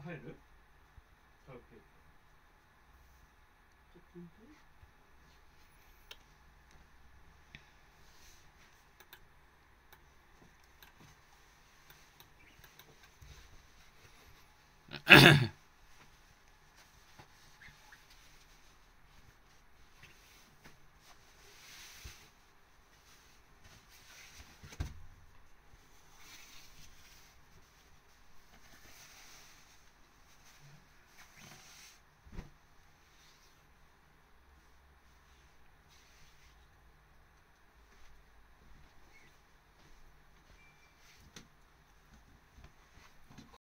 入る？カラオケちょ